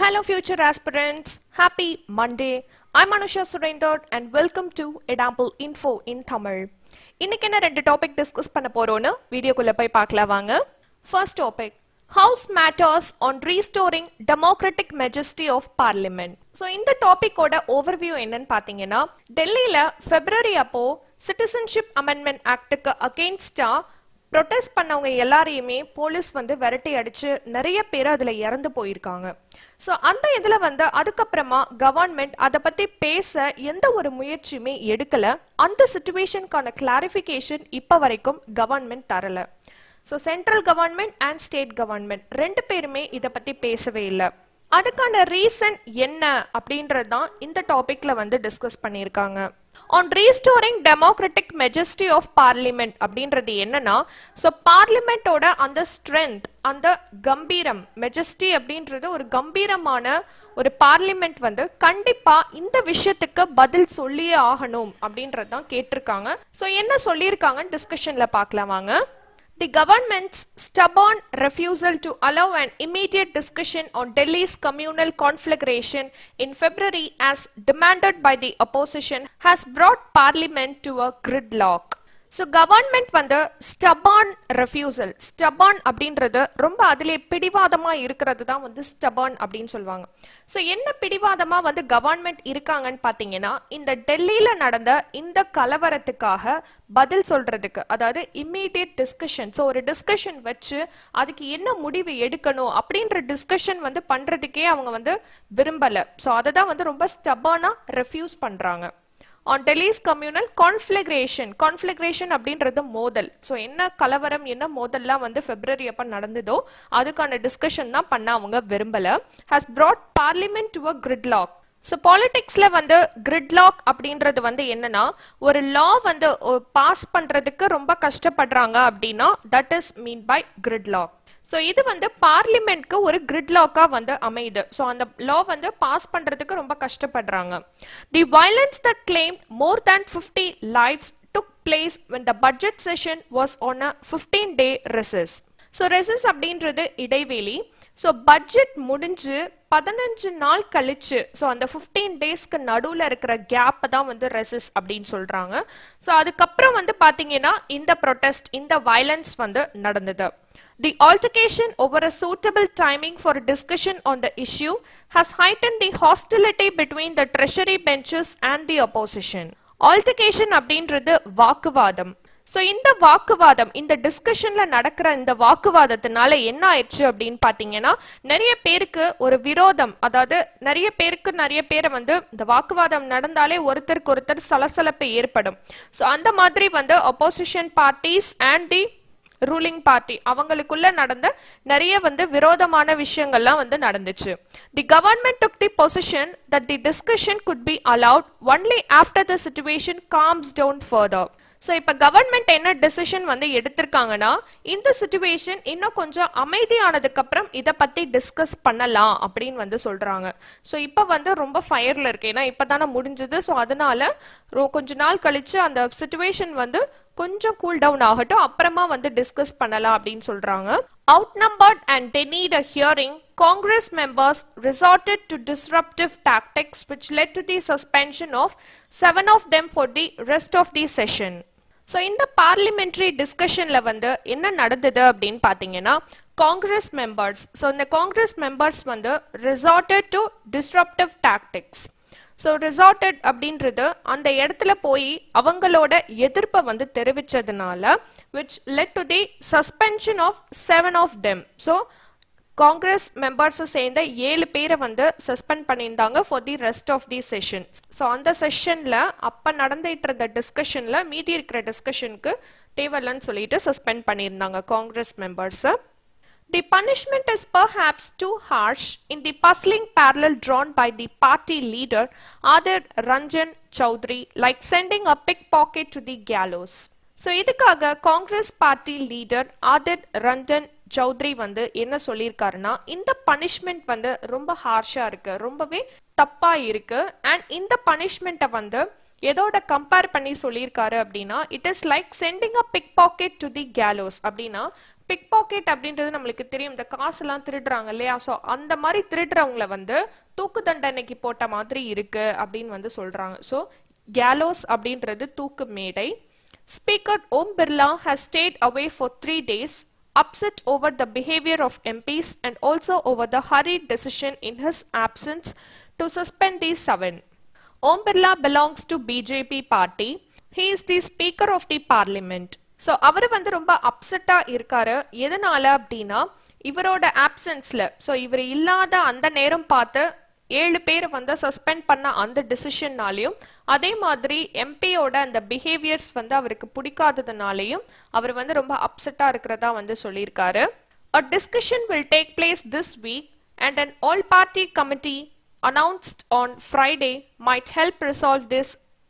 Hello, future aspirants. Happy Monday. I'm Anusha Surendar and welcome to Edample Info in Tamil. இன்னைக்கு என்ன ரெண்டு topic discuss பண்ண போறோம்னு வீடியோக்குள்ள போய் பார்க்கலாம் வாங்க First topic house matters on restoring democratic majesty of parliament so இந்த டாபிக்கோட ஓவர்வியூ என்னன்னு பார்த்தீங்கன்னா டெல்லியில் ஃபெப்ரவரி அப்போ சிட்டிசன்ஷிப் அமெண்ட்மெண்ட் ஆக்டுக்கு அகெயின்ஸ்டா ப்ரொட்டஸ்ட் பண்ணவங்க எல்லாரையுமே போலீஸ் வந்து விரட்டி அடிச்சு நிறைய பேர் அதில் இறந்து போயிருக்காங்க ஸோ அந்த இதில் வந்து அதுக்கப்புறமா கவர்மெண்ட் அதை பற்றி பேச எந்த ஒரு முயற்சியுமே எடுக்கல. அந்த சுச்சுவேஷனுக்கான கிளாரிஃபிகேஷன் இப்போ வரைக்கும் கவர்மெண்ட் தரல. So central government and state government ரெண்டு பேருமே இதை பற்றி பேசவே இல்லை. அதுக்கான ரீசன் என்ன அப்படின்றது தான் இந்த டாபிக்ல வந்து டிஸ்கஸ் பண்ணியிருக்காங்க. On restoring democratic majesty of parliament அப்படின்றது என்னன்னா ஸோ பார்லிமெண்ட்டோட அந்த ஸ்ட்ரென்த் அந்த கம்பீரம் மெஜஸ்டி அப்படின்றது ஒரு கம்பீரமான ஒரு பார்லிமெண்ட் வந்து கண்டிப்பா இந்த விஷயத்துக்கு பதில் சொல்லியே ஆகணும் அப்படின்றது தான் கேட்டிருக்காங்க. ஸோ என்ன சொல்லியிருக்காங்கன்னு டிஸ்கஷன்ல பார்க்கலாம் வாங்க. The government's stubborn refusal to allow an immediate discussion on Delhi's communal conflagration in February, as demanded by the opposition, has brought parliament to a gridlock. So government வந்து ஸ்டபான் ரெஃப்யூசல் ஸ்டபான் அப்படின்றது ரொம்ப அதிலே பிடிவாதமாக இருக்கிறது தான் வந்து stubborn அப்படின்னு சொல்லுவாங்க. ஸோ என்ன பிடிவாதமாக வந்து கவர்மெண்ட் இருக்காங்கன்னு பார்த்தீங்கன்னா இந்த டெல்லியில் நடந்த இந்த கலவரத்துக்காக பதில் சொல்றதுக்கு அதாவது இம்மீடியட் டிஸ்கஷன் ஸோ ஒரு டிஸ்கஷன் வச்சு அதுக்கு என்ன முடிவு எடுக்கணும் அப்படின்ற டிஸ்கஷன் வந்து பண்ணுறதுக்கே அவங்க வந்து விரும்பலை. ஸோ அதை தான் வந்து ரொம்ப ஸ்டபானாக ரெஃப்யூஸ் பண்ணுறாங்க on Delhi's communal conflagration conflagration அப்படின்றது மோதல். ஸோ என்ன கலவரம் என்ன மோதல்லாம் வந்து பிப்ரவரி அப்போ நடந்ததோ அதுக்கான டிஸ்கஷன் தான் பண்ண அவங்க விரும்பல. Has brought parliament to a gridlock so பாலிடிக்ஸில் வந்து கிரிட்லாக் அப்படின்றது வந்து என்னன்னா ஒரு லா வந்து பாஸ் பண்ணுறதுக்கு ரொம்ப கஷ்டப்படுறாங்க அப்படின்னா that is mean by gridlock so இது வந்து பார்லிமெண்ட்க்கு ஒரு கிரிட்லாக்காக வந்து அமையுது. ஸோ அந்த லா வந்து பாஸ் பண்ணுறதுக்கு ரொம்ப கஷ்டப்படுறாங்க. The violence the claim more than fifty lives took place when the budget session was on a fifteen day recess so recess அப்படின்றது இடைவெளி. ஸோ பட்ஜெட் முடிஞ்சு பதினஞ்சு நாள் கழிச்சு ஸோ அந்த ஃபிஃப்டீன் டேஸ்க்கு நடுவில் இருக்கிற கேப்பை தான் வந்து ரெசஸ் அப்படின்னு சொல்கிறாங்க ஸோ அதுக்கப்புறம் வந்து பார்த்தீங்கன்னா இந்த ப்ரொட்டஸ்ட் இந்த வயலன்ஸ் வந்து நடந்தது. The altercation over a suitable timing for a discussion on the issue has heightened the hostility between the treasury benches and the opposition. Altercation அப்படின்றது வாக்குவாதம் ஸோ இந்த வாக்குவாதம் இந்த டிஸ்கஷனில் நடக்கிற இந்த வாக்குவாதத்தினால என்ன ஆயிடுச்சு அப்படின்னு பார்த்தீங்கன்னா நிறைய பேருக்கு ஒரு விரோதம் அதாவது நிறைய பேருக்கு நிறைய பேரை வந்து இந்த வாக்குவாதம் நடந்தாலே ஒருத்தருக்கு ஒருத்தர் சலசலப்பு ஏற்படும் ஸோ அந்த மாதிரி வந்து opposition parties and the ruling party அவங்களுக்குள்ள நடந்த நிறைய வந்து விரோதமான விஷயங்கள்லாம் வந்து நடந்துச்சு. The government took the position that the discussion could be allowed only after the situation calms down further so இப்போ கவர்மெண்ட் என்ன டெசிஷன் வந்து எடுத்திருக்காங்கன்னா இந்த சுச்சுவேஷன் இன்னும் கொஞ்சம் அமைதியானதுக்கப்புறம் இதை பற்றி டிஸ்கஸ் பண்ணலாம் அப்படின்னு வந்து சொல்கிறாங்க ஸோ இப்போ வந்து ரொம்ப ஃபயரில் இருக்கு. ஏன்னா இப்போ தானே முடிஞ்சது. ஸோ அதனால ரோ கொஞ்ச நாள் கழித்து அந்த சுச்சுவேஷன் வந்து கொஞ்சம் கூல் டவுன் ஆகட்டும். அப்புறமா வந்து டிஸ்கஸ் பண்ணலாம் அப்படின்னு சொல்றாங்க. Outnumbered and they a hearing Congress members members to disruptive disruptive which let led to the suspension of seven of them for the rest of the so இந்த parliamentary டிஸ்கஷனில் வந்து என்ன நடந்தது அப்படின்னு பார்த்தீங்கன்னா காங்கிரஸ் மெம்பர்ஸ் ஸோ இந்த காங்கிரஸ் மெம்பர்ஸ் வந்து resorted to disruptive tactics so resorted அப்படின்றது அந்த இடத்துல போய் அவங்களோட எதிர்ப்பை வந்து தெரிவித்ததுனால which led to the suspension of seven of them so Congress மெம்பர்ஸை சேர்ந்த ஏழு பேரை வந்து சஸ்பெண்ட் பண்ணியிருந்தாங்க for the rest of the sessions so அந்த செஷனில் அப்போ நடந்துட்டு இருந்த டிஸ்கஷனில் மீதி இருக்கிற டிஸ்கஷனுக்கு தேவையில்லைன்னு சொல்லிட்டு சஸ்பெண்ட் பண்ணியிருந்தாங்க காங்கிரஸ் மெம்பர்ஸை The punishment is perhaps too harsh. In the puzzling parallel drawn by the party leader Adir Ranjan like like sending a pickpocket to the gallows. So இதுக்காக Congress party leader Adhir Ranjan Chowdhury வந்து என்ன சொல்லியிருக்காருன்னா இந்த punishment வந்து ரொம்ப ஹார்ஷா இருக்கு ரொம்பவே தப்பா இருக்கு. அண்ட் இந்த பனிஷ்மெண்ட்டை வந்து எதோட கம்பேர் பண்ணி சொல்லியிருக்காரு அப்படின்னா it is like sending a pickpocket to the gallows அப்படின்னா பிக் பாக்கெட் அப்படின்றது நம்மளுக்கு தெரியும். இந்த காசுலாம் திருடுறாங்க இல்லையா? ஸோ அந்த மாதிரி திருடுறவங்கள வந்து தூக்கு தண்டனைக்கு போட்ட மாதிரி இருக்கு அப்படின்னு வந்து சொல்றாங்க. ஸோ கேலோஸ் அப்படின்றது தூக்கு மேடை. Speaker Om Birla has stayed away for three days upset over the behavior of MPs and also over the hurried decision in his absence to suspend the seven. Om Birla belongs to BJP party. He is the speaker of the parliament. So அவர் வந்து ரொம்ப அப்செட்டாக இருக்காரு எதனால அப்படின்னா இவரோட ஆப்சன்ஸில் so இவர் இல்லாத அந்த நேரம் பார்த்து ஏழு பேர் வந்து சஸ்பெண்ட் பண்ண அந்த டிசிஷன்னாலையும் அதே மாதிரி எம்பியோட அந்த பிஹேவியர்ஸ் வந்து அவருக்கு பிடிக்காததுனாலையும் அவர் வந்து ரொம்ப அப்செட்டாக இருக்கிறதா வந்து சொல்லியிருக்காரு. A discussion will take place this week and an all party committee announced on Friday might help resolve this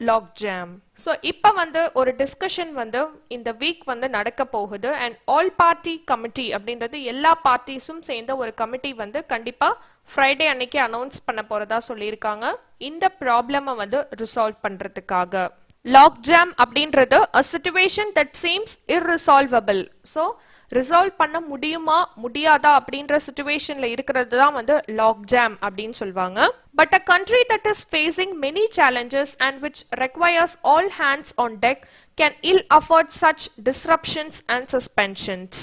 logjam so இப்போ வந்து ஒரு டிஸ்கஷன் வந்து இந்த வீக் வந்து நடக்க போகுது. அண்ட் ஆல் பார்ட்டி கமிட்டி அப்படின்றது எல்லா பார்ட்டிஸும் சேர்ந்த ஒரு கமிட்டி வந்து கண்டிப்பாக ஃப்ரைடே அன்னைக்கு அனௌன்ஸ் பண்ண போகிறதா சொல்லியிருக்காங்க. இந்த ப்ராப்ளமை வந்து ரிசால்வ் பண்ணுறதுக்காக லாக் ஜாம் அப்படின்றது a situation that seems irresolvable so resolve பண்ண முடியுமா முடியாதா அப்படின்ற சுச்சுவேஷன்ல இருக்கிறது தான் வந்து லாக் ஜாம் அப்படின்னு சொல்லுவாங்க but a country that is facing many challenges and which requires all hands on deck can ill afford such disruptions and suspensions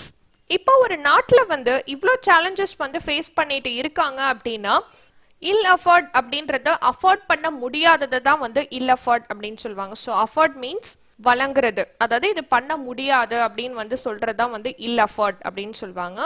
இப்போ ஒரு நாட்டில் வந்து இவ்வளோ சேலஞ்சஸ் வந்து ஃபேஸ் பண்ணிட்டு இருக்காங்க அப்படின்னா இல் அஃபோர்ட் அப்படின்றத அஃபோர்ட் பண்ண முடியாததை தான் வந்து இல் அஃபோர்ட் அப்படின்னு சொல்லுவாங்க ஸோ அஃபோர்ட் மீன்ஸ் வழங்குறது. அதாவது இது பண்ண முடியாது அப்படின்னு வந்து சொல்கிறது தான் வந்து இல் அஃபர்ட் அப்படின்னு சொல்லுவாங்க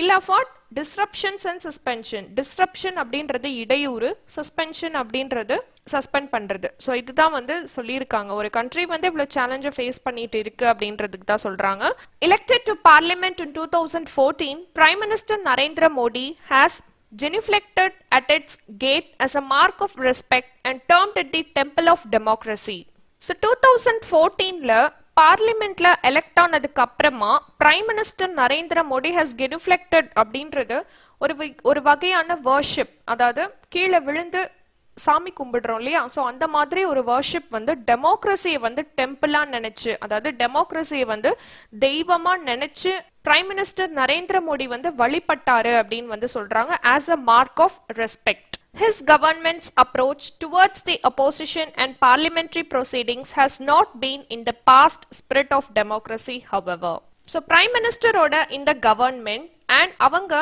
ill afford disruptions and suspension disruption அப்படின்றது இடையூறு சஸ்பென்ஷன் அப்படின்றது சஸ்பெண்ட் பண்றது. ஸோ இதுதான் வந்து சொல்லியிருக்காங்க. ஒரு கண்ட்ரி வந்து இவ்வளோ சேலஞ்சை ஃபேஸ் பண்ணிட்டு இருக்கு அப்படின்றதுக்கு தான் சொல்றாங்க. Elected to parliament in 2014 prime minister narendra modi has genuflected at its gate as a mark of respect and termed it the temple of democracy. So two thousand ஃபோர்டீனில் பார்லிமெண்ட்ல எலெக்ட் ஆனதுக்கு அப்புறமா prime minister Narendra Modi has genuflected அப்படின்றது ஒரு ஒரு வகையான worship அதாவது கீழே விழுந்து சாமி கும்பிடுறோம் இல்லையா? ஸோ அந்த மாதிரி ஒரு வர்ஷிப் வந்து டெமோக்ரஸியை வந்து டெம்பிளா நினைச்சு அதாவது டெமோக்ரஸியை வந்து தெய்வமா நினைச்சு பிரைம் மினிஸ்டர் நரேந்திர மோடி வந்து வழிபட்டாரு அப்படின்னு வந்து சொல்றாங்க as a mark of respect His government's approach towards the opposition and parliamentary proceedings has not been in the past spirit of democracy, however. So, Prime Minister ஓட இந்த government and அவங்க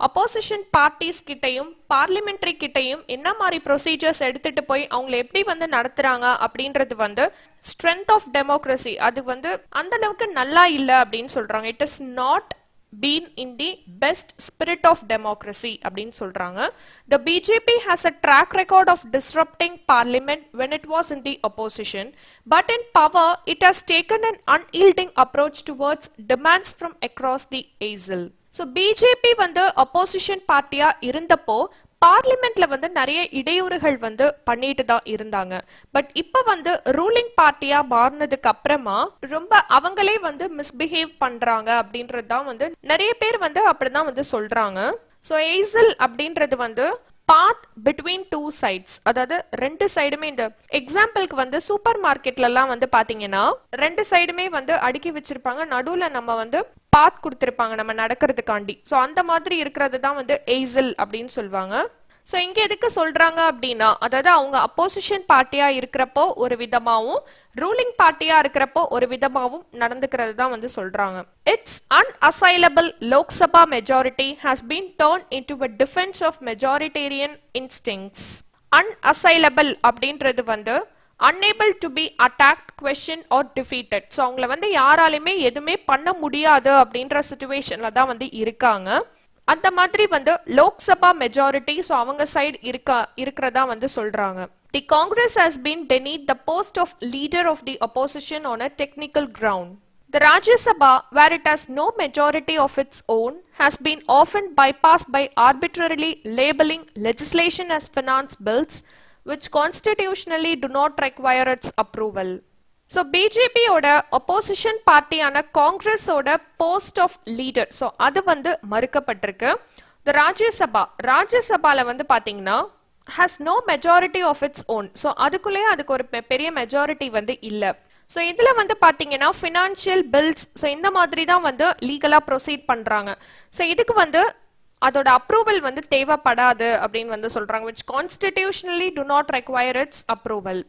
opposition parties கிட்டயும் parliamentary கிட்டயும் என்ன மாதிரி procedures எடுத்துட்டு போய் அவங்கள எப்படி வந்து நடத்துறாங்க அப்படின்றது வந்து ஸ்ட்ரென்த் ஆஃப் டெமோக்ரஸி அது வந்து அந்த அளவுக்கு நல்லா இல்லை அப்படின்னு சொல்றாங்க it is not been in the best spirit of democracy அப்படின்னு சொல்றாங்க the bjp has a track record of disrupting parliament when it was in the opposition but in power it has taken an unyielding approach towards demands from across the aisle so bjp வந்து opposition பார்ட்டியா இருந்தப்போ பார்லிமெண்ட்ல வந்து நிறைய இடையூறுகள் வந்து பண்ணிட்டு தான் இருந்தாங்க. பட் இப்ப வந்து ரூலிங் பார்ட்டியா மாறினதுக்கு அப்புறமா ரொம்ப அவங்களே வந்து மிஸ்பிஹேவ் பண்றாங்க அப்படின்றது தான் வந்து நிறைய பேர் வந்து அப்படிதான் வந்து சொல்றாங்க. ஸோ எய்சல் அப்படின்றது வந்து பாத் பிட்வீன் டூ சைட்ஸ் அதாவது ரெண்டு சைடுமே இந்த எக்ஸாம்பிளுக்கு வந்து சூப்பர் மார்க்கெட்லலாம் வந்து பாத்தீங்கன்னா ரெண்டு சைடுமே வந்து அடுக்கி வச்சிருப்பாங்க. நடுவில் நம்ம வந்து பாத் கொடுத்துருப்பாங்க நம்ம நடக்கிறதுக்காண்டி. ஸோ அந்த மாதிரி இருக்கிறது தான் வந்து எய்சல் அப்படின்னு சொல்லுவாங்க. ஸோ இங்கே எதுக்கு சொல்கிறாங்க அப்படின்னா அதாவது அவங்க அப்போசிஷன் பார்ட்டியாக இருக்கிறப்போ ஒரு விதமாகவும் ரூலிங் பார்ட்டியாக இருக்கிறப்போ ஒரு விதமாகவும் நடந்துக்கிறது தான் வந்து சொல்கிறாங்க it's unassailable Lok Sabha majority has been turned into a defence of majoritarian instincts unassailable அப்படின்றது வந்து unable to be attack questioned or defeated so அவங்கள வந்து யாராலையுமே எதுவுமே பண்ண முடியாது அப்படின்ற சுச்சுவேஷனில் தான் வந்து இருக்காங்க. அந்த மாதிரி வந்து லோக்சபா மெஜாரிட்டி ஸோ அவங்க சைடு இருக்கா இருக்கிறதா வந்து சொல்றாங்க the Congress has been denied the post of leader of the opposition on a technical ground The Rajya Sabha, where it has no majority of its own, has been often bypassed by arbitrarily labeling legislation as finance bills, which constitutionally do not require its approval. So பிஜேபியோட opposition பார்ட்டியான காங்கிரஸோட post of leader so அது வந்து மறுக்கப்பட்டிருக்கு. த ராஜ்யசபா ராஜ்யசபாவில் வந்து பார்த்தீங்கன்னா has no majority of its own so அதுக்குள்ளேயே அதுக்கு ஒரு பெ- பெரிய மெஜாரிட்டி வந்து இல்லை. ஸோ இதில் வந்து பார்த்தீங்கன்னா ஃபினான்ஷியல் பில்ஸ் ஸோ இந்த மாதிரி தான் வந்து லீகலாக ப்ரொசீட் பண்ணுறாங்க ஸோ இதுக்கு வந்து அதோட அப்ரூவல் வந்து தேவைப்படாது அப்படின்னு வந்து சொல்கிறாங்க which constitutionally do not require its approval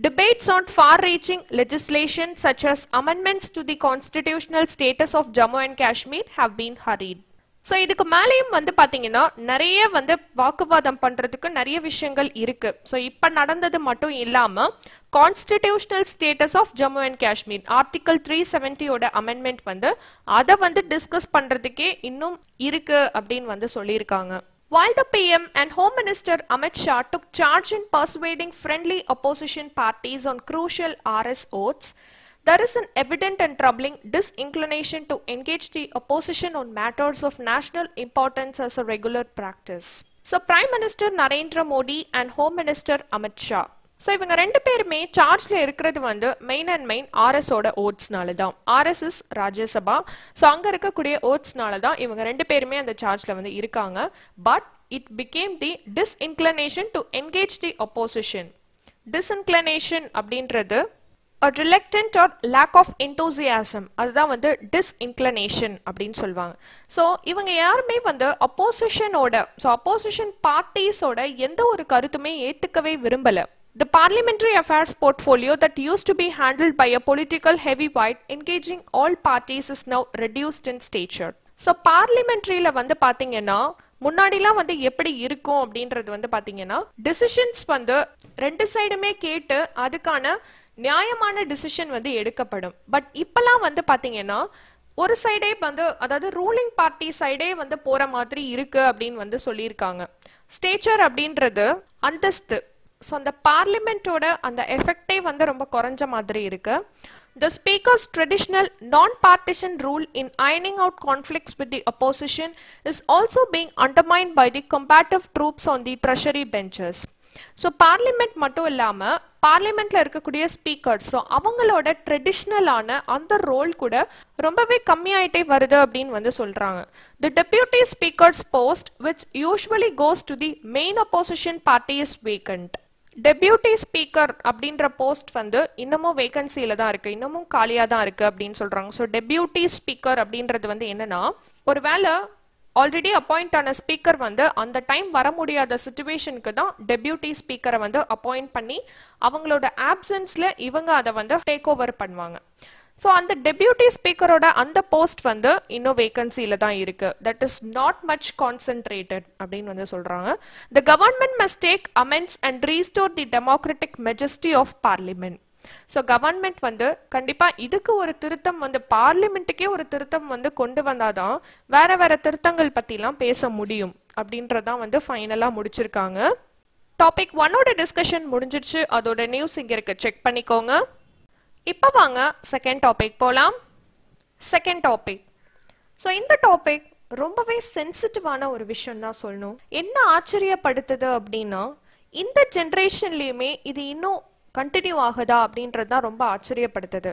Debates on far-reaching legislation such as amendments to the constitutional status of Jammu and Kashmir have been hurried. So இதுக்கு மேலேயும் வந்து பார்த்தீங்கன்னா நிறைய வந்து வாக்குவாதம் பண்ணுறதுக்கு நிறைய விஷயங்கள் இருக்கு ஸோ இப்போ நடந்தது மட்டும் இல்லாமல் constitutional status of Jammu and Kashmir article three செவன்ட்டியோட amendment வந்து அதை வந்து டிஸ்கஸ் பண்ணுறதுக்கே இன்னும் இருக்கு அப்படின்னு வந்து சொல்லியிருக்காங்க While the PM and Home Minister Amit Shah took charge in persuading friendly opposition parties on crucial RS votes, there is an evident and troubling disinclination to engage the opposition on matters of national importance as a regular practice. So, Prime Minister Narendra Modi and Home Minister Amit Shah so இவங்க ரெண்டு பேருமே சார்ஜில் இருக்கிறது வந்து main and main ஆர்எஸோட ஓட்ஸ்னால தான் RSS Rajya Sabha. So அங்கே இருக்கக்கூடிய ஓட்ஸ்னால தான் இவங்க ரெண்டு பேருமே அந்த சார்ஜில் வந்து இருக்காங்க. But it become the disinclination to engage the opposition disinclination அப்படின்றது a reluctant or lack of enthusiasm. அதுதான் வந்து டிஸ்இன்க்ளனேஷன் அப்படின்னு சொல்லுவாங்க. ஸோ இவங்க யாருமே வந்து அப்போசிஷனோட ஸோ அப்போசிஷன் பார்ட்டிஸோட எந்த ஒரு கருத்துமே ஏற்றுக்கவே விரும்பலை. The parliamentary affairs portfolio that used to be handled by a political heavyweight engaging all parties is now reduced in stature. So பார்லிமெண்ட்ரியில் வந்து பார்த்தீங்கன்னா முன்னாடிலாம் வந்து எப்படி இருக்கும் அப்படின்றது வந்து பார்த்தீங்கன்னா டிசிஷன்ஸ் வந்து ரெண்டு சைடுமே கேட்டு அதுக்கான நியாயமான டிசிஷன் வந்து எடுக்கப்படும். பட் இப்பெல்லாம் வந்து பார்த்தீங்கன்னா ஒரு சைடே வந்து அதாவது ரூலிங் பார்ட்டி சைடே வந்து போற மாதிரி இருக்கு அப்படின்னு வந்து சொல்லியிருக்காங்க. ஸ்டேச்சர் அப்படின்றது அந்தஸ்து. ஸோ அந்த பார்லிமெண்ட்டோட அந்த எஃபெக்டே வந்து ரொம்ப குறைஞ்ச மாதிரி இருக்கு. The Speaker's traditional non partisan rule in ironing out conflicts with the opposition is also being undermined by the combative troops on the treasury benches. So parliament மட்டும் இல்லாமல் பார்லிமெண்ட்டில் இருக்கக்கூடிய ஸ்பீக்கர்ஸ் ஸோ அவங்களோட ட்ரெடிஷ்னலான அந்த ரோல் கூட ரொம்பவே கம்மியாயிட்டே வருது அப்படின்னு வந்து சொல்கிறாங்க the deputy speaker's post which usually goes to the main opposition party is vacant deputy speaker அப்படின்ற போஸ்ட் வந்து இன்னமும் வேகன்சியில தான் இருக்கு. இன்னமும் காலியாக தான் இருக்கு அப்படின்னு சொல்றாங்க. ஸோ டெபியூட்டி ஸ்பீக்கர் அப்படின்றது வந்து என்னன்னா ஒருவேளை ஆல்ரெடி அப்பாயிண்ட் ஆன ஸ்பீக்கர் வந்து அந்த டைம் வர முடியாத சுச்சுவேஷனுக்கு தான் டெபியூட்டி ஸ்பீக்கரை வந்து அப்பாயிண்ட் பண்ணி அவங்களோட ஆப்சன்ஸ்ல இவங்க அதை வந்து டேக் ஓவர் பண்ணுவாங்க. ஸோ அந்த டெபியூட்டி ஸ்பீக்கரோட அந்த போஸ்ட் வந்து இன்னும் வேகன்சியில் தான் இருக்குது that is not much concentrated அப்படின்னு வந்து சொல்கிறாங்க the government must take amends and restore the democratic majesty of parliament so government வந்து கண்டிப்பாக இதுக்கு ஒரு திருத்தம் வந்து பார்லிமெண்ட்டுக்கே ஒரு திருத்தம் வந்து கொண்டு வந்தாதான் வேற வேற திருத்தங்கள் பற்றிலாம் பேச முடியும் அப்படின்றதான் வந்து ஃபைனலாக முடிச்சிருக்காங்க. டாபிக் ஒன்னோட டிஸ்கஷன் முடிஞ்சிருச்சு. அதோட நியூஸ் இங்கே இருக்கு. செக் பண்ணிக்கோங்க. இப்போ வாங்க செகண்ட் டாபிக் போகலாம் செகண்ட் டாபிக் ஸோ இந்த டாபிக் ரொம்பவே சென்சிட்டிவான ஒரு விஷயம் தான் சொல்லணும். என்ன ஆச்சரியப்படுத்துது அப்படின்னா இந்த ஜென்ரேஷன்லேயுமே இது இன்னும் கண்டினியூ ஆகுதா அப்படின்றது தான் ரொம்ப ஆச்சரியப்படுத்துது.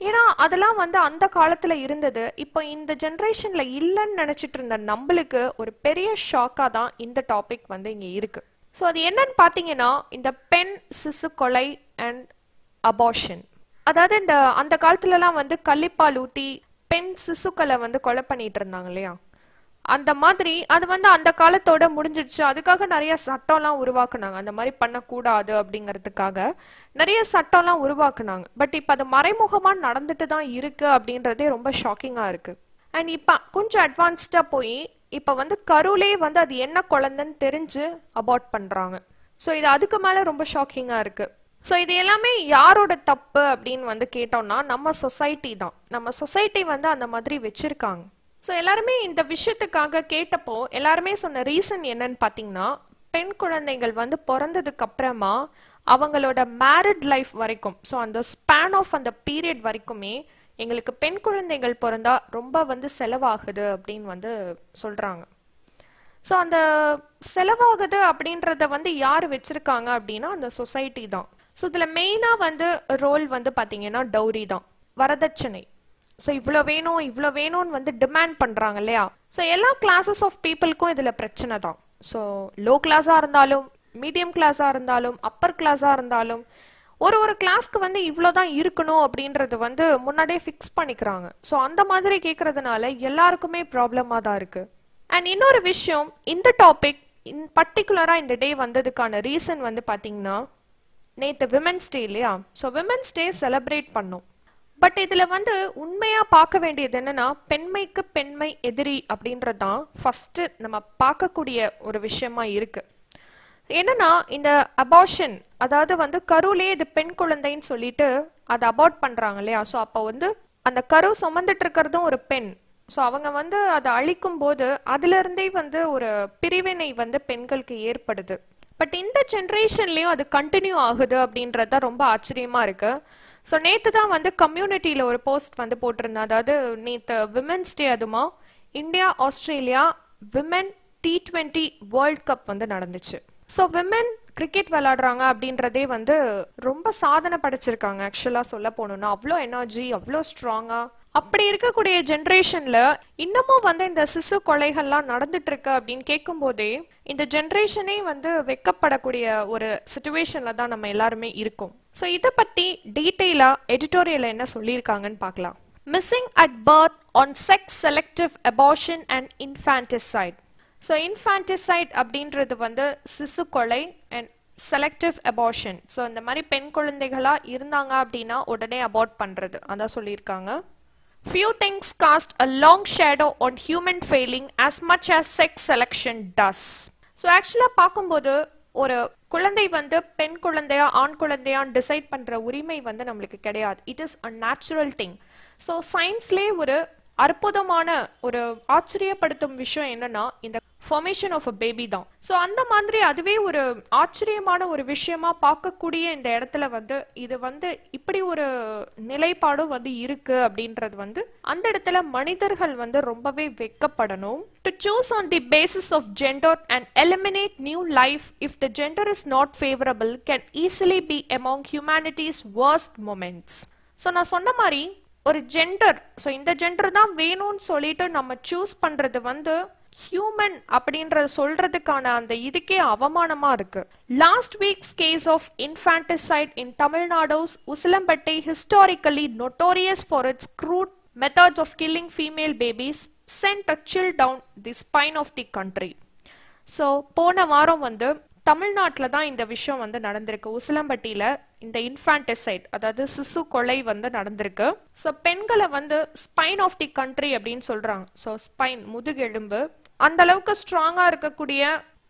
ஏன்னா அதெல்லாம் வந்து அந்த காலத்தில் இருந்தது. இப்போ இந்த ஜென்ரேஷனில் இல்லைன்னு நினச்சிட்டு இருந்த நம்மளுக்கு ஒரு பெரிய ஷாக்காக தான் இந்த டாபிக் வந்து இங்கே இருக்குது ஸோ அது என்னன்னு பார்த்தீங்கன்னா இந்த பெண் சிசு கொலை அண்ட் அபார்ஷன் அதாவது இந்த அந்த காலத்துலலாம் வந்து கள்ளிப்பால் ஊற்றி பெண் சிசுக்களை வந்து கொலை பண்ணிட்டு இருந்தாங்க இல்லையா? அந்த மாதிரி அது வந்து அந்த காலத்தோட முடிஞ்சிடுச்சு. அதுக்காக நிறைய சட்டம்லாம் உருவாக்குனாங்க. அந்த மாதிரி பண்ணக்கூடாது அப்படிங்கிறதுக்காக நிறைய சட்டம்லாம் உருவாக்குனாங்க. பட் இப்போ அது மறைமுகமாக நடந்துட்டு தான் இருக்கு அப்படின்றதே ரொம்ப ஷாக்கிங்காக இருக்கு. அண்ட் இப்போ கொஞ்சம் அட்வான்ஸ்டாக போய் இப்போ வந்து கருவிலே வந்து அது என்ன குழந்தைன்னு தெரிஞ்சு அபார்ட் பண்ணுறாங்க ஸோ இது அதுக்கு மேலே ரொம்ப ஷாக்கிங்காக இருக்குது ஸோ இது எல்லாமே யாரோட தப்பு அப்படின்னு வந்து கேட்டோம்னா நம்ம சொசைட்டி தான். நம்ம சொசைட்டி வந்து அந்த மாதிரி வச்சிருக்காங்க. ஸோ எல்லாருமே இந்த விஷயத்துக்காக கேட்டப்போ எல்லாருமே சொன்ன ரீசன் என்னன்னு பார்த்தீங்கன்னா பெண் குழந்தைகள் வந்து பிறந்ததுக்கு அப்புறமா அவங்களோட மேரிட் லைஃப் வரைக்கும் ஸோ அந்த ஸ்பேன் ஆஃப் அந்த பீரியட் வரைக்குமே எங்களுக்கு பெண் குழந்தைகள் பிறந்தா ரொம்ப வந்து செலவாகுது அப்படின்னு வந்து சொல்கிறாங்க ஸோ அந்த செலவாகுது அப்படின்றத வந்து யார் வச்சுருக்காங்க அப்படின்னா அந்த சொசைட்டி தான். ஸோ இதில் மெயினாக வந்து ரோல் வந்து பார்த்தீங்கன்னா டௌரி தான். வரதட்சணை. ஸோ இவ்வளோ வேணும் இவ்வளோ வேணும்னு வந்து டிமாண்ட் பண்ணுறாங்க இல்லையா? ஸோ எல்லா கிளாஸஸ் ஆஃப் பீப்புளுக்கும் இதில் பிரச்சனை தான். ஸோ லோ கிளாஸாக இருந்தாலும் மீடியம் கிளாஸாக இருந்தாலும் அப்பர் கிளாஸாக இருந்தாலும் ஒரு ஒரு கிளாஸ்க்கு வந்து இவ்வளோ தான் இருக்கணும் அப்படின்றது வந்து முன்னாடியே ஃபிக்ஸ் பண்ணிக்கிறாங்க. ஸோ அந்த மாதிரி கேட்குறதுனால எல்லாருக்குமே ப்ராப்ளமாக தான் இருக்குது அண்ட் இன்னொரு விஷயம் இந்த டாபிக் இன் பர்டிகுலராக இந்த டே வந்ததுக்கான ரீசன் வந்து பார்த்தீங்கன்னா நேற்று விமென்ஸ் டே இல்லையா? ஸோ விமென்ஸ் டே செலப்ரேட் பண்ணோம். பட் இதில் வந்து உண்மையாக பார்க்க வேண்டியது என்னென்னா பெண்மைக்கு பெண்மை எதிரி அப்படின்றது தான் ஃபஸ்ட்டு நம்ம பார்க்கக்கூடிய ஒரு விஷயமா இருக்குது என்னன்னா இந்த அபார்ஷன் அதாவது வந்து கருவிலே இது பெண் குழந்தைன்னு சொல்லிட்டு அதை அபார்ட் பண்ணுறாங்க இல்லையா? ஸோ அப்போ வந்து அந்த கரு சுமந்துட்டு இருக்கிறதும் ஒரு பெண். ஸோ அவங்க வந்து அதை அழிக்கும் போது அதுலேருந்தே வந்து ஒரு பிரிவினை வந்து பெண்களுக்கு ஏற்படுது. பட் இந்த ஜென்ரேஷன்லேயும் அது கண்டினியூ ஆகுது அப்படின்றது தான் ரொம்ப ஆச்சரியமாக இருக்குது ஸோ நேற்று தான் வந்து கம்யூனிட்டியில் ஒரு போஸ்ட் வந்து போட்டிருந்தேன். அதாவது நேற்று விமென்ஸ் டே அதுமா India Australia women T twenty world cup வந்து நடந்துச்சு. ஸோ விமென் கிரிக்கெட் விளாடுறாங்க அப்படின்றதே வந்து ரொம்ப சாதனை படைச்சிருக்காங்க ஆக்சுவலாக சொல்ல போகணுன்னா அவ்வளோ எனர்ஜி அவ்வளோ ஸ்ட்ராங்காக அப்படி இருக்கக்கூடிய ஜென்ரேஷன்ல இன்னமும் வந்து இந்த சிசு கொலைகள்லாம் நடந்துட்டு இருக்கு அப்படின்னு கேட்கும்போதே இந்த ஜென்ரேஷனே வந்து வெக்கப்படக்கூடிய ஒரு சுச்சுவேஷன்ல தான் நம்ம எல்லாருமே இருக்கோம். ஸோ இதை பத்தி டீட்டெயிலா எடிட்டோரியல் என்ன சொல்லியிருக்காங்கன்னு பார்க்கலாம் missing at birth on sex selective abortion and infanticide so infanticide அப்படின்றது வந்து சிசு கொலை அண்ட் செலக்டிவ் அபார்ஷன் ஸோ இந்த மாதிரி பெண் குழந்தைகளாக இருந்தாங்க அப்படின்னா உடனே அபார்ட் பண்ணுறது அதான் சொல்லியிருக்காங்க. Few things cast a long shadow on human failing as much as sex selection does. So ஆக்சுவலாக பார்க்கும்போது ஒரு குழந்தை வந்து பெண் குழந்தையா ஆண் குழந்தையான்னு டிசைட் பண்ணுற உரிமை வந்து நம்மளுக்கு கிடையாது it is a natural thing so சயின்ஸ்லேயே ஒரு அற்புதமான ஒரு ஆச்சரியப்படுத்தும் விஷயம் என்னன்னா இந்த ஃபார்மேஷன் ஆஃப் அ பேபி தான். ஸோ அந்த மாதிரி அதுவே ஒரு ஆச்சரியமான ஒரு விஷயமா பார்க்கக்கூடிய இந்த இடத்துல வந்து இது வந்து இப்படி ஒரு நிலைப்பாடும் வந்து இருக்கு அப்படின்றது வந்து அந்த இடத்துல மனிதர்கள் வந்து ரொம்பவே வெக்கப்படணும். To choose on the basis of gender and eliminate new life if the gender is not favourable can easily be among humanity's worst moments so நான் சொன்ன மாதிரி ஒரு ஜெண்டர் ஸோ இந்த ஜெண்டர் தான் வேணும்னு சொல்லிட்டு நம்ம சூஸ் பண்றது வந்து ஹியூமன் அப்படின்றத சொல்றதுக்கான அந்த இதுக்கே அவமானமா இருக்கு. Last weeks case of infanticide in Tamil Nadu's Usilampatti historically notorious for its crude methods of killing female babies sent a chill down the spine of the country so போன வாரம் வந்து தமிழ்நாட்டில் தான் இந்த விஷயம் வந்து நடந்திருக்கு. உசிலம்பட்டியில் இந்த இன்ஃபான்டிசைட் அதாவது சிசு கொலை வந்து நடந்திருக்கு. ஸோ பெண்களை வந்து ஸ்பைன் ஆஃப் தி கண்ட்ரி அப்படின்னு சொல்கிறாங்க ஸோ ஸ்பைன் முதுகெலும்பு அந்த அளவுக்கு ஸ்ட்ராங்காக இருக்கக்கூடிய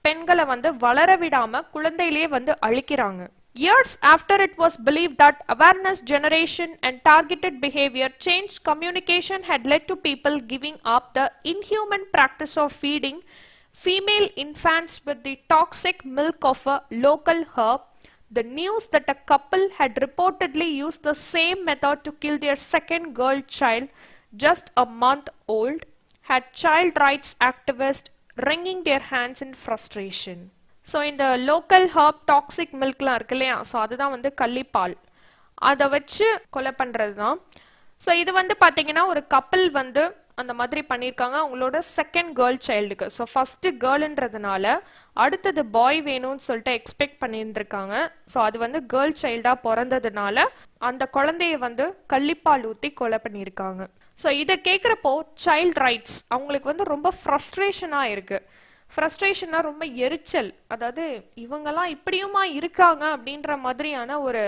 பெண்களை வந்து வளர விடாம குழந்தையிலேயே வந்து அழிக்கிறாங்க. Years after it was believe that awareness generation and targeted behaviour change communication had led to people giving up the inhuman practice of feeding female infants with the toxic milk of a local herb, the news that a couple had reportedly used the same method to kill their second girl child, just a month old, had child rights activists wringing their hands in frustration. So இந்த local herb toxic மில்க்லாம் இருக்கு இல்லையா so அதுதான் வந்து கள்ளிப்பால் அதை வச்சு கொலை பண்ணுறது தான் ஸோ இது வந்து பார்த்தீங்கன்னா ஒரு கப்பல் வந்து அந்த மாதிரி பண்ணியிருக்காங்க அவங்களோட செகண்ட் கேர்ள் சைல்டுக்கு ஸோ ஃபஸ்ட்டு கேர்ள்ன்றதுனால அடுத்தது பாய் வேணும்னு சொல்லிட்டு எக்ஸ்பெக்ட் பண்ணியிருந்திருக்காங்க. ஸோ அது வந்து கேர்ள் சைல்டாக பிறந்ததுனால அந்த குழந்தைய வந்து கள்ளிப்பால் ஊற்றி கொலை பண்ணியிருக்காங்க. ஸோ இதை கேட்குறப்போ சைல்ட் ரைட்ஸ் அவங்களுக்கு வந்து ரொம்ப ஃப்ரஸ்ட்ரேஷனாக இருக்குது ஃப்ரஸ்ட்ரேஷனாக ரொம்ப எரிச்சல். அதாவது இவங்கெல்லாம் இப்படியுமா இருக்காங்க அப்படின்ற மாதிரியான ஒரு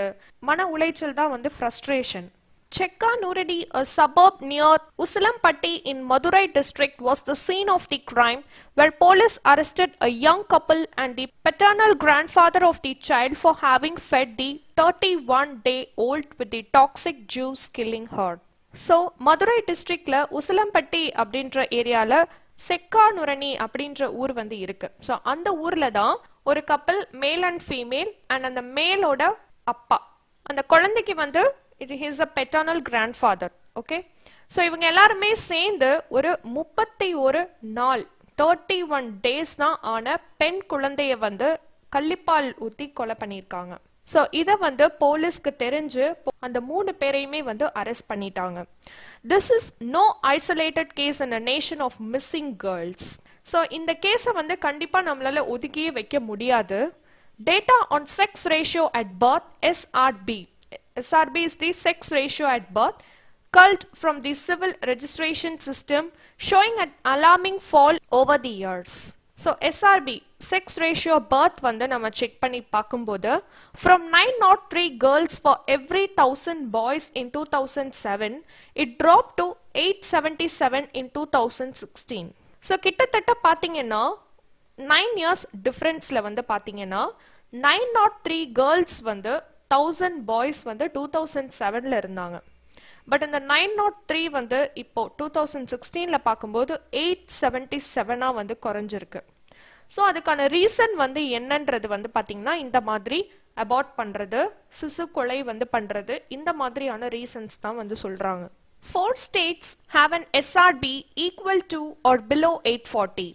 மன உளைச்சல் தான் வந்து frustration Chekka Nuradi, a suburb near Usilampatti in Madurai district, was the scene of the crime where police arrested a young couple and the paternal grandfather of the child for having fed the 31 day old with the toxic juice killing her. So Madurai டிஸ்ட்ரிக்ட்ல உசிலம்பட்டி அப்படின்ற ஏரியால செக்கானுரணி அப்படின்ற ஊர் வந்து இருக்கு so அந்த ஊர்ல தான் ஒரு கப்பல் மேல் அண்ட் ஃபீமேல் அண்ட் அந்த மேலோட அப்பா அந்த குழந்தைக்கு வந்து it is a paternal grandfather okay so இவங்க எல்லாருமே சேர்ந்து ஒரு முப்பத்தி ஒரு நாள் தேர்ட்டி ஒன் டேஸ் தான் ஆன பெண் குழந்தைய வந்து கள்ளிப்பால் ஊற்றி கொலை பண்ணியிருக்காங்க. ஸோ இதை வந்து போலீஸ்க்கு தெரிஞ்சு அந்த மூணு பேரையுமே வந்து அரெஸ்ட் பண்ணிட்டாங்க. This is no isolated case in a nation of missing girls so இந்த கேஸை வந்து கண்டிப்பாக நம்மளால ஒதுக்கியே வைக்க முடியாது. Data on sex ratio at birth SRB SRB is the sex ratio at birth, culled from the civil registration system, showing an alarming fall over the years. So SRB sex ratio birth வந்து நம்ம check பண்ணி பார்க்கும்போது from nine nought three girls for every thousand boys in two thousand seven it drop to eight seventy seven in two thousand sixteen so கிட்டத்தட்ட பார்த்தீங்கன்னா nine years டிஃப்ரென்ஸில் வந்து பார்த்தீங்கன்னா nine nought three girls வந்து thousand boys வந்து two thousand செவனில் இருந்தாங்க. But இந்த நைன் நாட் த்ரீ வந்து இப்போ டூ தௌசண்ட் சிக்ஸ்டீனில் பார்க்கும்போது எயிட் செவன்டி செவனாக வந்து குறைஞ்சிருக்கு. ஸோ அதுக்கான ரீசன் வந்து என்னன்றது வந்து பார்த்தீங்கன்னா இந்த மாதிரி அபார்ட் பண்ணுறது சிசு கொலை வந்து பண்ணுறது இந்த மாதிரியான ரீசன்ஸ் தான் வந்து சொல்கிறாங்க four states have an SRB equal to or below eight forty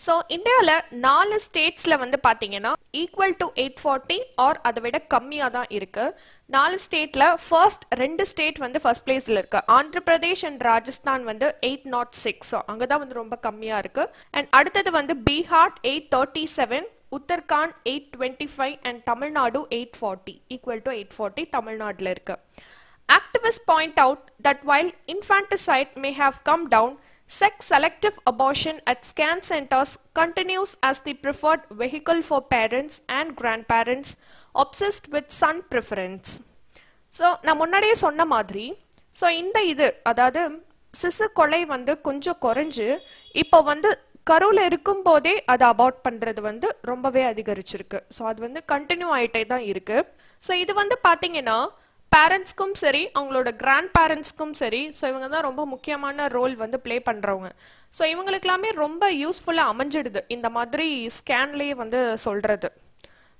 so இந்தியாவில் நாலு ஸ்டேட்ஸில் வந்து பார்த்தீங்கன்னா equal to eight forty or அதை விட கம்மியாக தான் இருக்குது நாலு ஸ்டேட்டில் ஃபர்ஸ்ட் ரெண்டு ஸ்டேட் வந்து ஃபர்ஸ்ட் பிளேஸில் இருக்குது ஆந்திர பிரதேஷ் அண்ட் ராஜஸ்தான் வந்து eight nought oh six so அங்கே தான் வந்து ரொம்ப கம்மியாக இருக்குது அண்ட் அடுத்தது வந்து Bihar eight thirty seven Uttarakhand eight twenty five and Tamil Nadu eight forty equal to eight forty தமிழ்நாட்டில் இருக்குது Activists point out that while infanticide may have come down, sex selective abortion at scan centers continues as the preferred vehicle for parents and grandparents obsessed with son preference. So நான் முன்னாடியே சொன்ன மாதிரி so இந்த இது அதாவது சிசு கொலை வந்து கொஞ்சம் குறைஞ்சு இப்போ வந்து கருவில் இருக்கும் போதே அதை அபார்ட் பண்ணுறது வந்து ரொம்பவே அதிகரிச்சிருக்கு ஸோ அது வந்து கண்டினியூ ஆகிட்டே தான் இருக்கு ஸோ இது வந்து பார்த்தீங்கன்னா பேரண்ட்ஸ்க்கும் சரி அவங்களோட கிராண்ட் பேரண்ட்ஸ்க்கும் சரி ஸோ இவங்க தான் ரொம்ப முக்கியமான ரோல் வந்து ப்ளே பண்ணுறவங்க ஸோ இவங்களுக்கெல்லாமே ரொம்ப யூஸ்ஃபுல்லாக அமைஞ்சிடுது இந்த மாதிரி ஸ்கேன்லேயே வந்து சொல்கிறது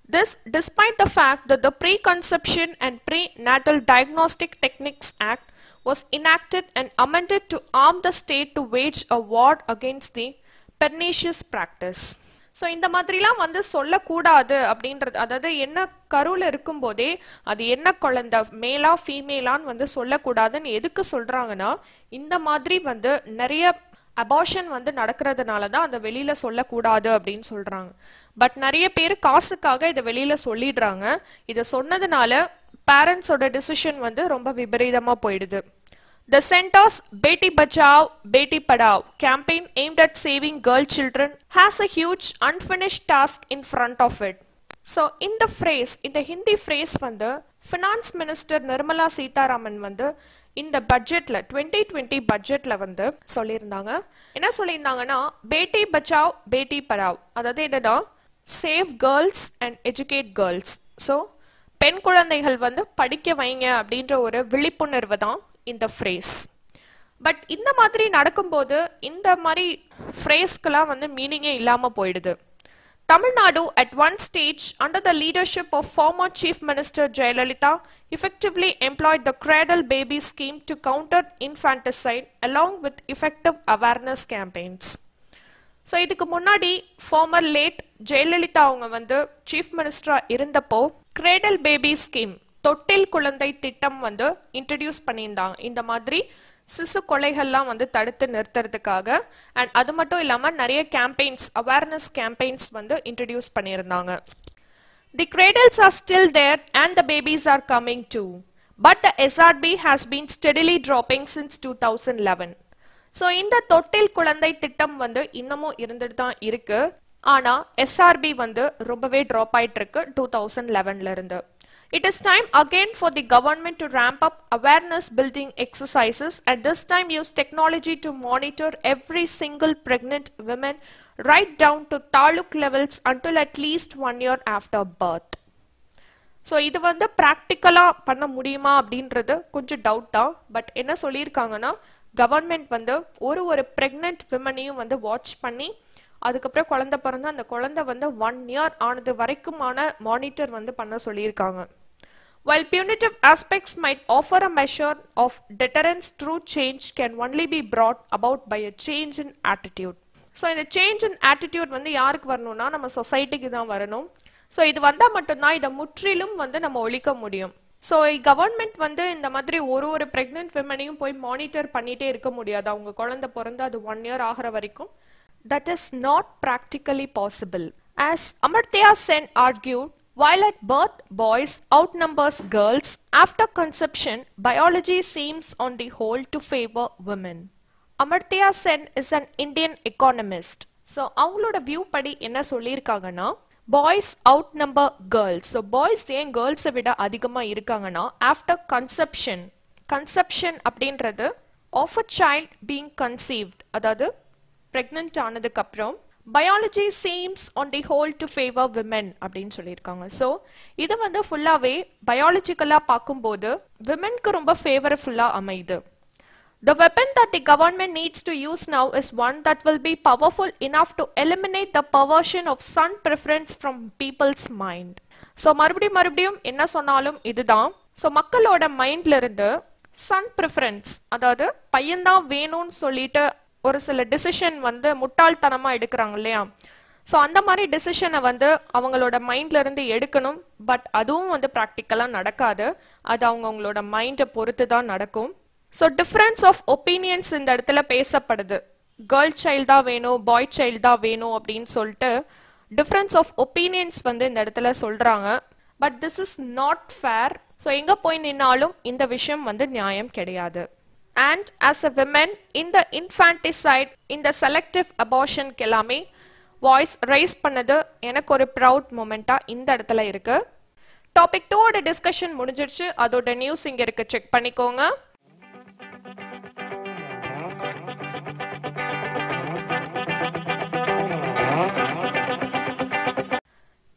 This, despite the fact that the Preconception and Prenatal Diagnostic Techniques Act was enacted and amended to arm the state to wage a war against the pernicious practice. So இந்த மாதிரிலாம் வந்து சொல்லக்கூடாது அப்படின்றது அதாவது என்ன கருவில் இருக்கும்போதே அது என்ன குழந்தை மேலா ஃபீமேலான்னு வந்து சொல்லக்கூடாதுன்னு எதுக்கு சொல்கிறாங்கன்னா இந்த மாதிரி வந்து நிறைய அபார்ஷன் வந்து நடக்கிறதுனால தான் அதை வெளியில் சொல்லக்கூடாது அப்படின்னு சொல்கிறாங்க பட் நிறைய பேர் காசுக்காக இதை வெளியில் சொல்லிடுறாங்க. இதை சொன்னதுனால பேரண்ட்ஸோட டிசிஷன் வந்து ரொம்ப விபரீதமாக போயிடுது. The center's Beti Bachao, Beti Padao campaign aimed at saving girl children has a huge unfinished task in front of it. So இந்த ஃப்ரேஸ் இந்த ஹிந்தி ஃப்ரேஸ் வந்து ஃபினான்ஸ் மினிஸ்டர் நிர்மலா சீதாராமன் வந்து இந்த பட்ஜெட்டில் டுவெண்ட்டி டுவெண்ட்டி பட்ஜெட்டில் வந்து சொல்லியிருந்தாங்க என்ன சொல்லியிருந்தாங்கன்னா பேட்டி பச்சாவ் பேட்டி படாவ் அதாவது என்னன்னா save girls and educate girls so பெண் குழந்தைகள் வந்து படிக்க வைங்க அப்படின்ற ஒரு விழிப்புணர்வு தான் இந்த ஃப்ரேஸ் பட் இந்த மாதிரி நடக்கும்போது இந்த மாதிரி ஃப்ரேஸ்க்கெல்லாம் வந்து மீனிங்கே இல்லாமல் போயிடுது Tamil at one stage, under the leadership of former Chief Minister Jayalalitha, effectively employed the Cradle Baby scheme to counter infanticide along with effective awareness campaigns. So இதுக்கு முன்னாடி ஃபார்மர் லேட் ஜெயலலிதா அவங்க வந்து சீஃப் மினிஸ்டராக இருந்தப்போ கிரேடல் பேபி ஸ்கீம் தொட்டில் குழந்தை திட்டம் வந்து இன்ட்ரடியூஸ் பண்ணியிருந்தாங்க இந்த மாதிரி சிசு கொலைகள்லாம் வந்து தடுத்து நிறுத்துறதுக்காக. அண்ட் அது மட்டும் இல்லாமல் நிறைய கேம்பெயின்ஸ் அவேர்னஸ் கேம்பெயின்ஸ் வந்து இன்ட்ரடியூஸ் பண்ணியிருந்தாங்க. The cradles are still there and the babies are coming too but the SRB has been steadily dropping since two thousand eleven so இந்த தொட்டில் குழந்தை திட்டம் வந்து இன்னமும் இருந்துட்டு தான் இருக்கு. ஆனால் எஸ்ஆர்பி வந்து ரொம்பவே ட்ராப் ஆயிட்டு இருக்கு டூ தௌசண்ட் லெவன்ல இருந்து. It is time again for the government to ramp up awareness building exercises and this time use technology to monitor every single pregnant woman right down to taluk levels until at least one year after birth. So இது வந்து ப்ராக்டிக்கலாக பண்ண முடியுமா அப்படின்றது கொஞ்சம் doubt தான் but என்ன சொல்லியிருக்காங்கன்னா கவர்மெண்ட் வந்து ஒரு ஒரு ப்ரெக்னென்ட் விமனையும் வந்து வாட்ச் பண்ணி அதுக்கப்புறம் குழந்தை பிறந்து அந்த குழந்தை வந்து ஒன் இயர் ஆனது வரைக்குமான மானிட்டர் வந்து பண்ண சொல்லியிருக்காங்க While punitive aspects might offer a measure of deterrence, true change can only be brought about by a change in attitude. So இந்த சேஞ்ச் இன் ஆட்டிடியூட் வந்து யாருக்கு வரணும்னா நம்ம சொசைட்டிக்கு தான் வரணும். ஸோ இது வந்தால் மட்டும்தான் இதை முற்றிலும் வந்து நம்ம ஒழிக்க முடியும். ஸோ கவர்மெண்ட் வந்து இந்த மாதிரி ஒரு ஒரு ப்ரெக்னென்ட் விமனையும் போய் மானிட்டர் பண்ணிட்டே இருக்க முடியாது. அவங்க குழந்தை பிறந்து அது ஒன் இயர் ஆகிற வரைக்கும். That is not practically possible As Amartya Sen argued, While at birth, boys outnumbers girls, after conception, biology seems on the whole to favor women. Amartya Sen is an Indian economist. So அவங்களோட view படி என்ன சொல்லியிருக்காங்கன்னா boys outnumber girls so boys ஏன் கேர்ள்ஸை விட அதிகமாக இருக்காங்கன்னா after conception conception அப்படின்றது of a child being conceived அதாவது ப்ரெக்னென்ட் ஆனதுக்கப்புறம் biology seems on the whole to favour women அப்படின்னு சொல்லியிருக்காங்க. ஸோ இது வந்து ஃபுல்லாகவே பயாலஜிக்கலாக பார்க்கும்போது விமென்க்கு ரொம்ப ஃபேவரஃபுல்லாக அமையுது. The weapon that the government needs to use now is one that will be powerful enough to eliminate the perversion of son preference from people's mind. So மறுபடியும் மறுபடியும் என்ன சொன்னாலும் இதுதான். ஸோ மக்களோட மைண்ட்ல இருந்து சன் ப்ரிஃபரன்ஸ் அதாவது பையன்தான் வேணும்னு சொல்லிட்டு ஒரு சில டிசிஷன் வந்து முட்டாள்தனமாக எடுக்கிறாங்க இல்லையா? ஸோ அந்த மாதிரி டிசிஷனை வந்து அவங்களோட மைண்ட்லேருந்து எடுக்கணும். பட் அதுவும் வந்து ப்ராக்டிக்கலாக நடக்காது. அது அவங்க அவங்களோட மைண்டை பொறுத்து தான் நடக்கும். ஸோ டிஃப்ரென்ஸ் ஆஃப் ஒப்பீனியன்ஸ் இந்த இடத்துல பேசப்படுது. கேர்ள் சைல்டு தான் வேணும் பாய் சைல்டு தான் வேணும் அப்படின்னு சொல்லிட்டு டிஃப்ரென்ஸ் ஆஃப் ஒப்பீனியன்ஸ் வந்து இந்த இடத்துல சொல்கிறாங்க but this is not fair so எங்கே போய் நின்னாலும் இந்த விஷயம் வந்து நியாயம் கிடையாது. அண்ட் woman அ the இந்த in இந்த selective abortion எல்லாமே வாய்ஸ் ரைஸ் பண்ணது எனக்கு ஒரு ப்ரவுட் மூமெண்ட்டாக இந்த இடத்துல இருக்கு. டாபிக் டூவோட டிஸ்கஷன் முடிஞ்சிருச்சு. அதோட நியூஸ் இங்கே இருக்கு. செக் பண்ணிக்கோங்க.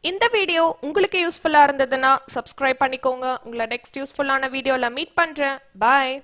இந்த வீடியோ உங்களுக்கு யூஸ்ஃபுல்லாக இருந்ததுன்னா சப்ஸ்கிரைப் பண்ணிக்கோங்க. உங்களை நெக்ஸ்ட் யூஸ்ஃபுல்லான வீடியோவில் மீட் பண்ணுறேன் பாய்